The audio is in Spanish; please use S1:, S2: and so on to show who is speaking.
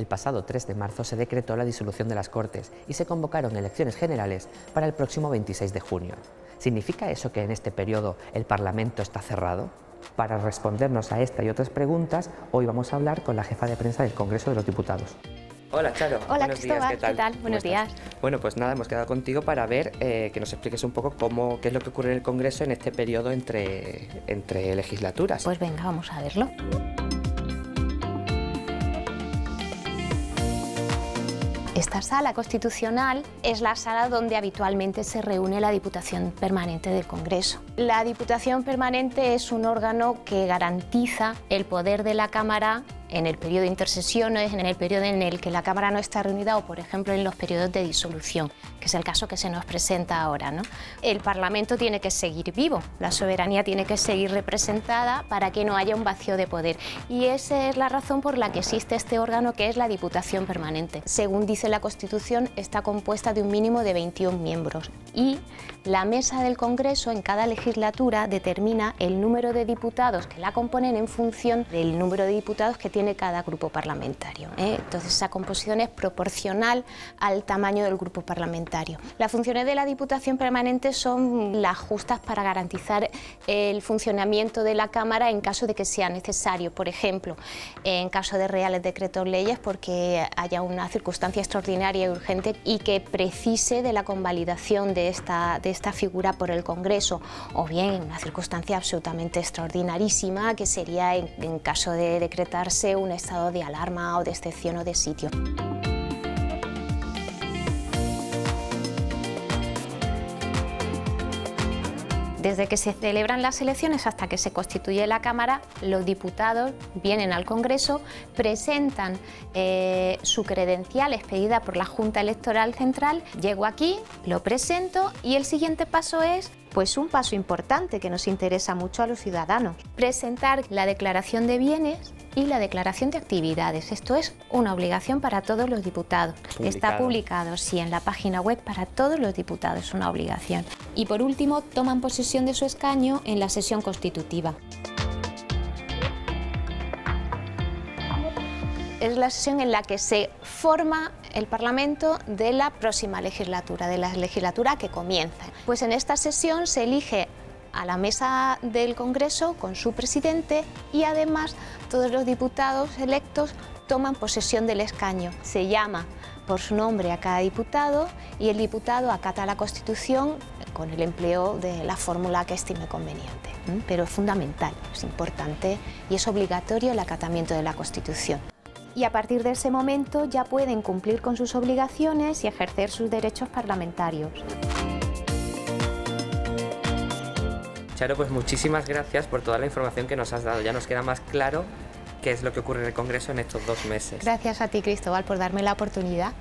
S1: El pasado 3 de marzo se decretó la disolución de las Cortes y se convocaron elecciones generales para el próximo 26 de junio. ¿Significa eso que en este periodo el Parlamento está cerrado? Para respondernos a esta y otras preguntas, hoy vamos a hablar con la jefa de prensa del Congreso de los Diputados. Hola Charo,
S2: Hola
S1: buenos
S2: Cristóbal,
S1: días, ¿qué tal?
S2: ¿qué tal? Buenos días.
S1: Bueno, pues nada, hemos quedado contigo para ver eh, que nos expliques un poco cómo, qué es lo que ocurre en el Congreso en este periodo entre, entre legislaturas.
S2: Pues venga, vamos a verlo. Esta sala constitucional es la sala donde habitualmente se reúne la Diputación Permanente del Congreso. La Diputación Permanente es un órgano que garantiza el poder de la Cámara en el periodo de intersesiones, en el periodo en el que la Cámara no está reunida o, por ejemplo, en los periodos de disolución, que es el caso que se nos presenta ahora. ¿no? El Parlamento tiene que seguir vivo, la soberanía tiene que seguir representada para que no haya un vacío de poder. Y esa es la razón por la que existe este órgano que es la Diputación Permanente. Según dice la Constitución, está compuesta de un mínimo de 21 miembros y la mesa del Congreso en cada legislatura determina el número de diputados que la componen en función del número de diputados que tiene cada grupo parlamentario. ¿eh? Entonces esa composición es proporcional al tamaño del grupo parlamentario. Las funciones de la Diputación Permanente son las justas para garantizar el funcionamiento de la Cámara en caso de que sea necesario. Por ejemplo, en caso de reales decretos leyes porque haya una circunstancia extraordinaria y urgente y que precise de la convalidación de esta, de esta figura por el Congreso o bien en una circunstancia absolutamente extraordinarísima que sería en, en caso de decretarse un estado de alarma o de excepción o de sitio. Desde que se celebran las elecciones hasta que se constituye la Cámara, los diputados vienen al Congreso, presentan eh, su credencial expedida por la Junta Electoral Central, llego aquí, lo presento y el siguiente paso es pues un paso importante que nos interesa mucho a los ciudadanos, presentar la declaración de bienes y la declaración de actividades. Esto es una obligación para todos los diputados. Está publicado, sí, en la página web para todos los diputados, es una obligación. Y por último, toman posesión de su escaño en la sesión constitutiva. es la sesión en la que se forma el Parlamento de la próxima legislatura, de la legislatura que comienza. Pues en esta sesión se elige a la mesa del Congreso con su presidente y además todos los diputados electos toman posesión del escaño. Se llama por su nombre a cada diputado y el diputado acata la Constitución con el empleo de la fórmula que estime conveniente. Pero es fundamental, es importante y es obligatorio el acatamiento de la Constitución y a partir de ese momento ya pueden cumplir con sus obligaciones y ejercer sus derechos parlamentarios.
S1: Charo, pues muchísimas gracias por toda la información que nos has dado. Ya nos queda más claro qué es lo que ocurre en el Congreso en estos dos meses.
S2: Gracias a ti, Cristóbal, por darme la oportunidad.